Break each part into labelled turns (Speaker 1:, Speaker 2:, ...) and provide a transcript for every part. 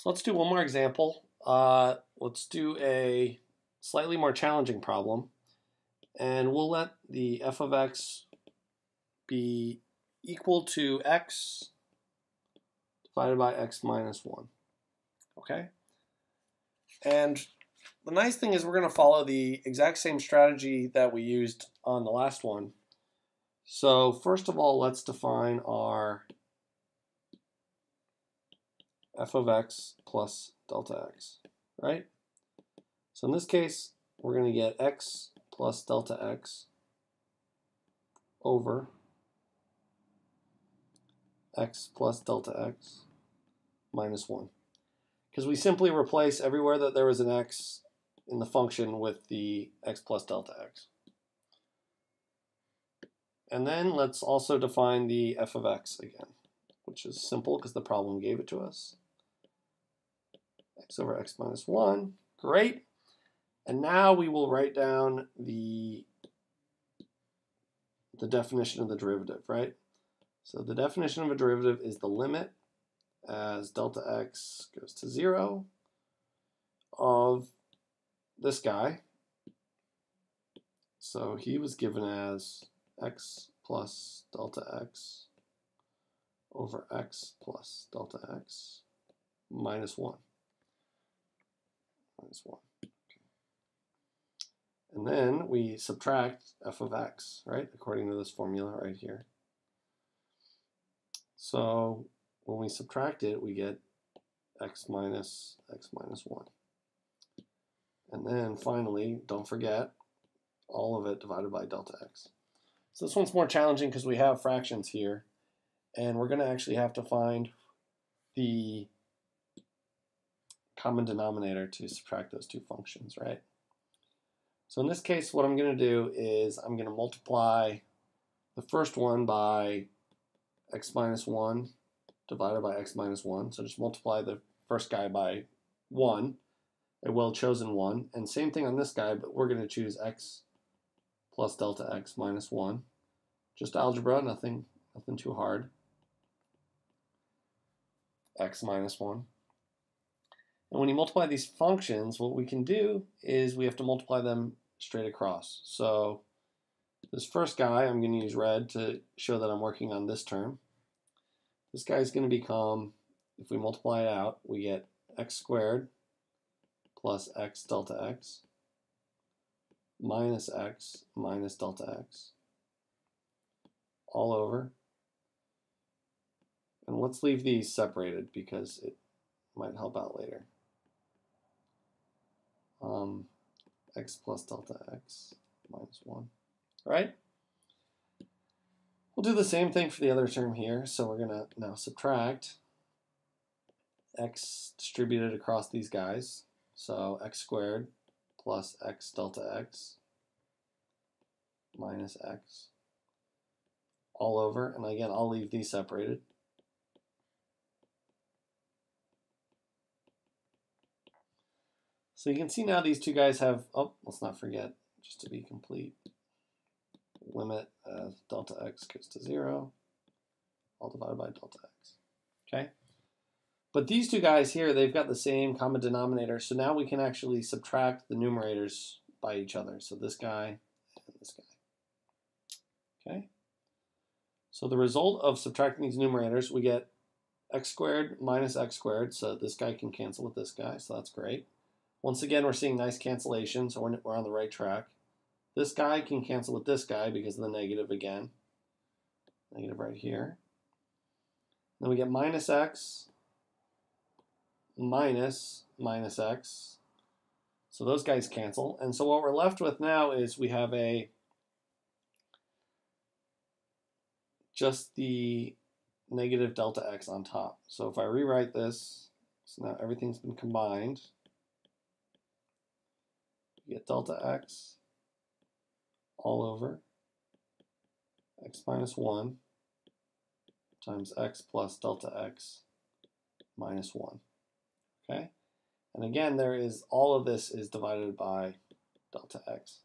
Speaker 1: So let's do one more example. Uh, let's do a slightly more challenging problem. And we'll let the f of x be equal to x divided by x minus 1. Okay? And the nice thing is we're going to follow the exact same strategy that we used on the last one. So first of all, let's define our f of x plus delta x, right? So in this case, we're going to get x plus delta x over x plus delta x minus 1. Because we simply replace everywhere that there was an x in the function with the x plus delta x. And then let's also define the f of x again, which is simple because the problem gave it to us. X over x minus 1, great. And now we will write down the, the definition of the derivative, right? So the definition of a derivative is the limit as delta x goes to 0 of this guy. So he was given as x plus delta x over x plus delta x minus 1. Minus 1. And then we subtract f of x, right, according to this formula right here. So when we subtract it, we get x minus x minus 1. And then finally, don't forget, all of it divided by delta x. So this one's more challenging because we have fractions here, and we're going to actually have to find the common denominator to subtract those two functions, right? So in this case, what I'm going to do is I'm going to multiply the first one by x minus 1 divided by x minus 1. So just multiply the first guy by 1, a well-chosen 1. And same thing on this guy, but we're going to choose x plus delta x minus 1. Just algebra, nothing, nothing too hard. x minus 1. And when you multiply these functions, what we can do is we have to multiply them straight across. So this first guy, I'm going to use red to show that I'm working on this term. This guy is going to become, if we multiply it out, we get x squared plus x delta x minus x minus delta x all over. And let's leave these separated because it might help out later. Um, x plus delta x minus 1. All right? We'll do the same thing for the other term here. So we're going to now subtract x distributed across these guys. So x squared plus x delta x minus x all over. And again, I'll leave these separated. So you can see now these two guys have, oh, let's not forget, just to be complete, limit of delta x goes to 0, all divided by delta x. Okay? But these two guys here, they've got the same common denominator, so now we can actually subtract the numerators by each other. So this guy and this guy. Okay? So the result of subtracting these numerators, we get x squared minus x squared, so this guy can cancel with this guy, so that's great. Once again, we're seeing nice cancellation, so we're, we're on the right track. This guy can cancel with this guy because of the negative again. Negative right here. Then we get minus x minus minus x. So those guys cancel. And so what we're left with now is we have a just the negative delta x on top. So if I rewrite this, so now everything's been combined get delta x all over x minus 1 times x plus delta x minus 1. Okay? And again, there is all of this is divided by delta x.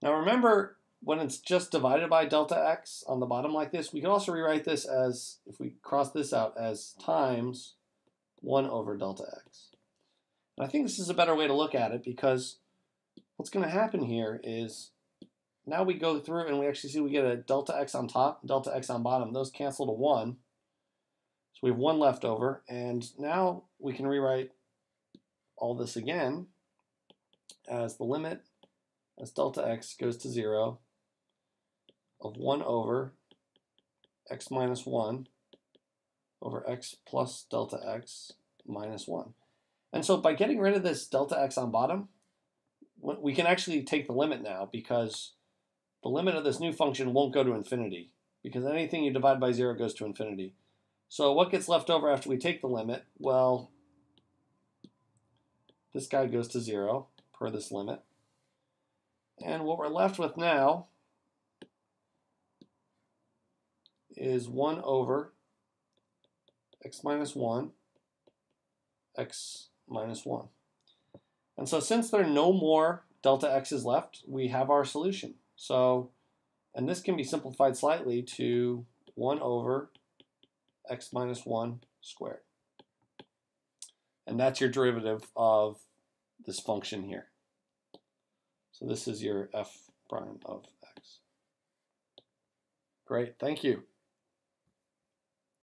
Speaker 1: Now remember, when it's just divided by delta x on the bottom like this, we can also rewrite this as, if we cross this out, as times 1 over delta x. And I think this is a better way to look at it because what's going to happen here is now we go through and we actually see we get a delta x on top, delta x on bottom. Those cancel to 1. So we have 1 left over. And now we can rewrite all this again as the limit as delta x goes to 0 of 1 over x minus 1 over x plus delta x minus 1. And so by getting rid of this delta x on bottom, we can actually take the limit now because the limit of this new function won't go to infinity because anything you divide by 0 goes to infinity. So what gets left over after we take the limit? Well, this guy goes to 0 per this limit. And what we're left with now is 1 over x minus 1, x minus 1. And so since there are no more delta x's left, we have our solution. So, and this can be simplified slightly to 1 over x minus 1 squared. And that's your derivative of this function here. So this is your f prime of x. Great, thank you.